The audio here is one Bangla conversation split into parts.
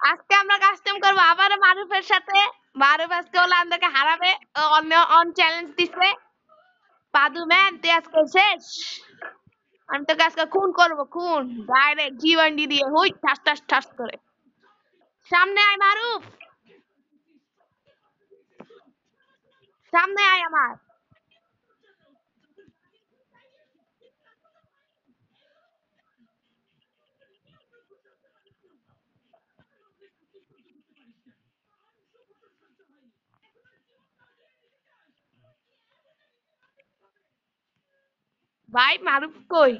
আজকে আমরা কাস্টম করব। আবার মারুফের সাথে। মারুফ আজকে হলো আমাদেরকে হারাবে। অন্য অন চ্যালেঞ্জ দিছে। পাদু ম্যান তুই আজকে শেষ? আমি তোকে আজকে খুন করব, খুন। ডাইরেক্ট জীবনডি দিয়ে। হুই, ঠাস ঠাস ঠাস করে। সামনে আয়, মারুফ। সামনে আয় আমার। ভাই মারুফ কই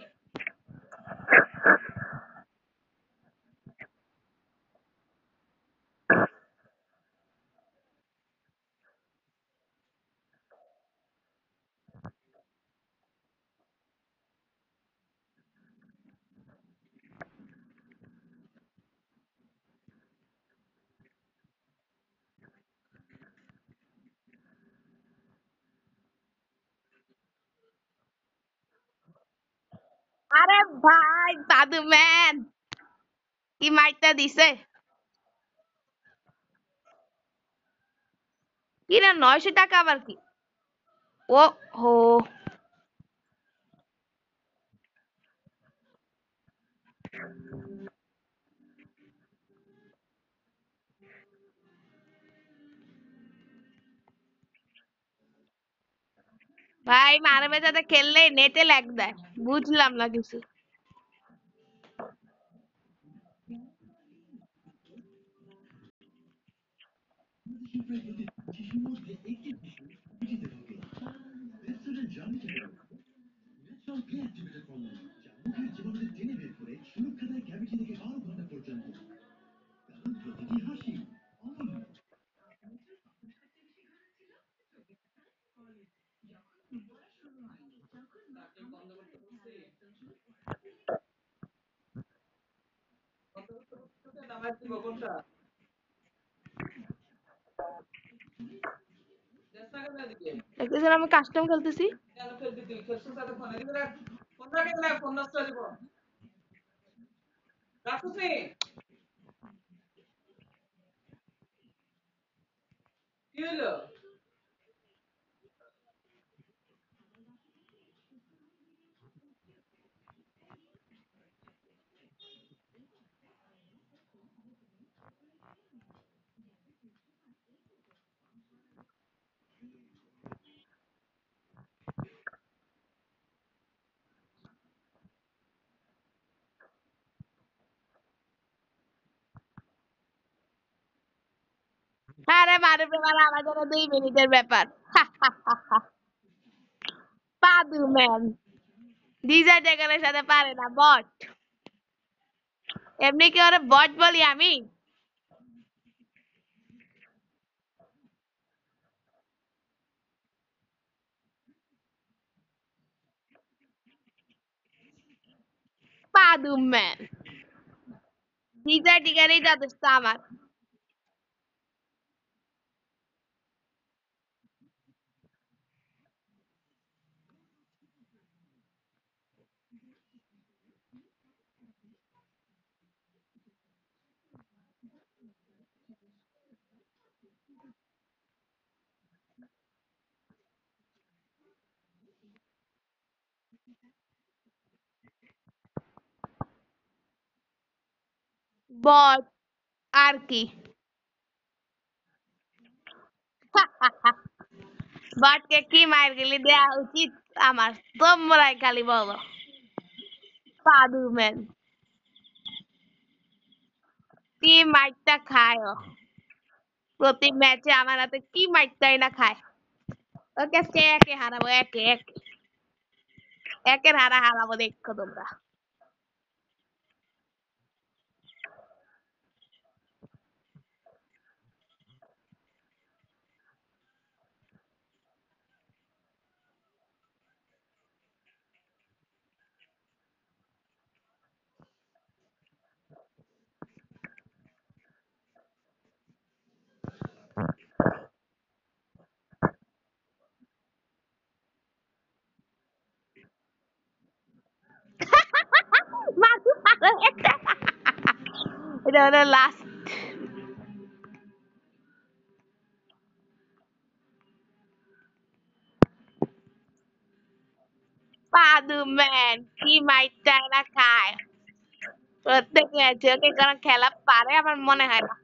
আরে ভাই পাদু ম্যান কি মাইরটা দিছে কি না নয়শো টাকা আবার কি ও হো ভাই মারবে যাতে খেললে নেটে ল্যাগ দেয়। বুঝলাম না কিছু। দেখতেছেন আমি কাস্টম খেলতেছি। আরে মারবে মানে আমার জন্য দুই মিনিটের ব্যাপার। পাদু ম্যান ডিজাই ডেকারের সাথে পারে না, বট। এমনি কি ওরে বট বলি আমি? পাদু ম্যান ডিজাই ডিগারেই যথেষ্ট আমার। বট আর কি? বটকে কি মায়ের গেলি দেয়া উচিত আমার? তোমরাই খালি বলো। পাদু কি মাইরটা খায় প্রতি ম্যাচে আমার হাতে কি মাইরটাই না খায়? ওকে আজকে একে হারাবো, একে একে। একের হারা হারাবো দেখো তোমরা। এটা হলো লাস্ট পাদু ম্যান কি মাইরটা এরা খায় প্রত্যেক ম্যাচে ওকে কোনো খেলা পারে, আমার মনে হয় না।